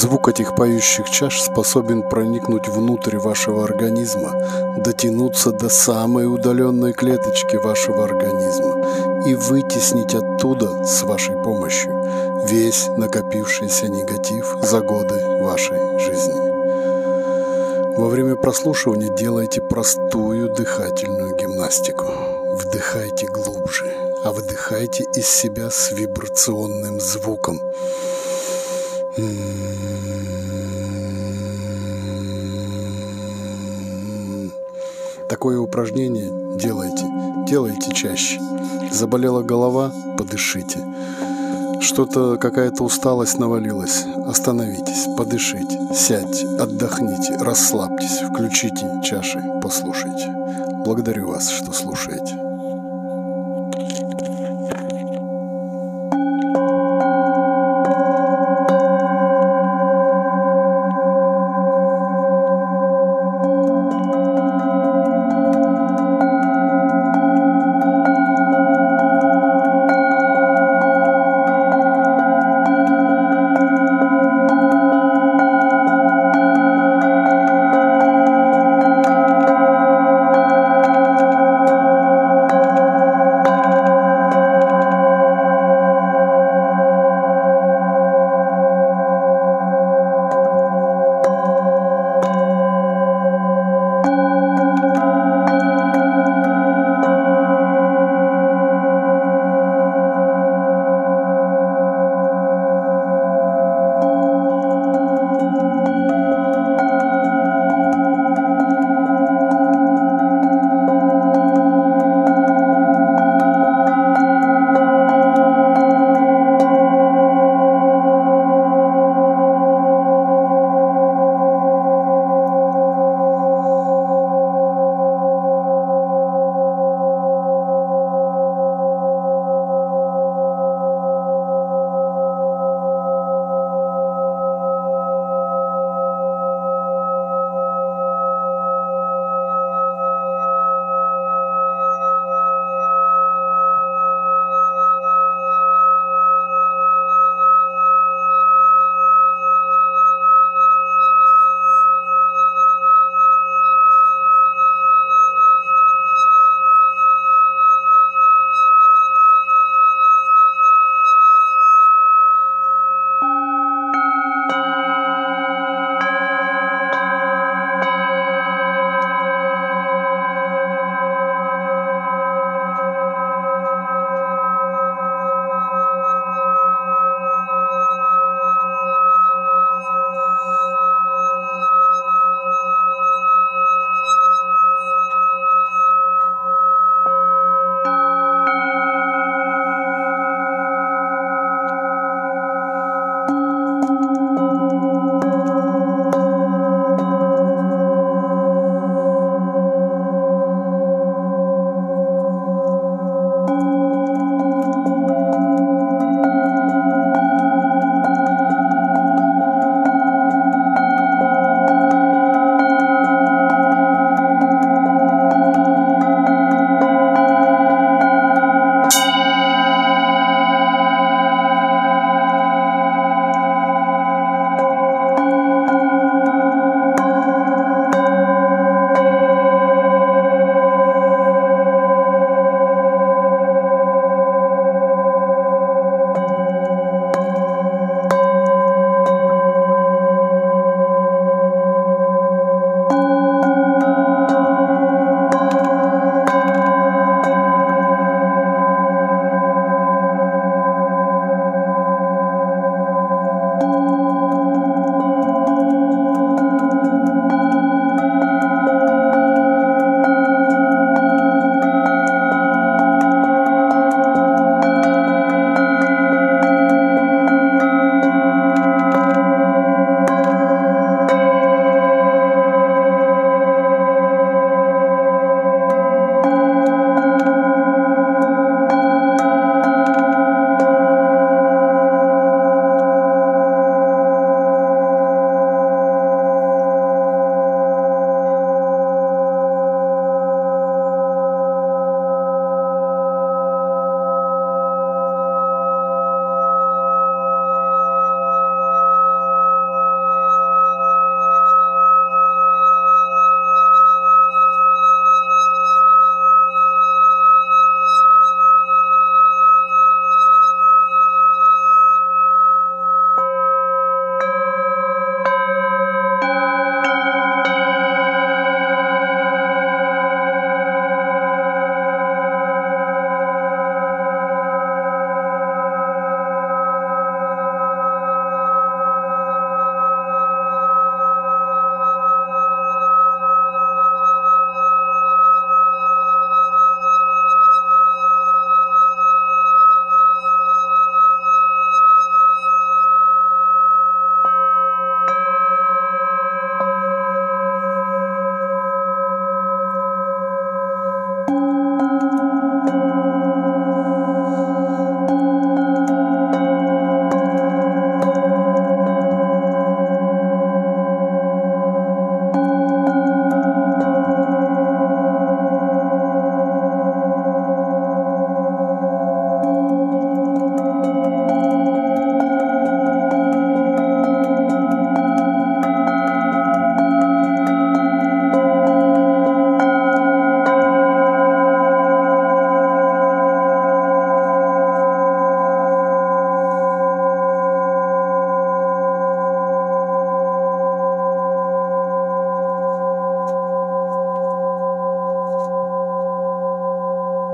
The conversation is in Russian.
Звук этих поющих чаш способен проникнуть внутрь вашего организма, дотянуться до самой удаленной клеточки вашего организма и вытеснить оттуда с вашей помощью весь накопившийся негатив за годы вашей жизни. Во время прослушивания делайте простую дыхательную гимнастику. Вдыхайте глубже, а выдыхайте из себя с вибрационным звуком. Такое упражнение делайте, делайте чаще. Заболела голова, подышите. Что-то, какая-то усталость навалилась. Остановитесь, подышите, сядьте, отдохните, расслабьтесь, включите чаши, послушайте. Благодарю вас, что слушаете.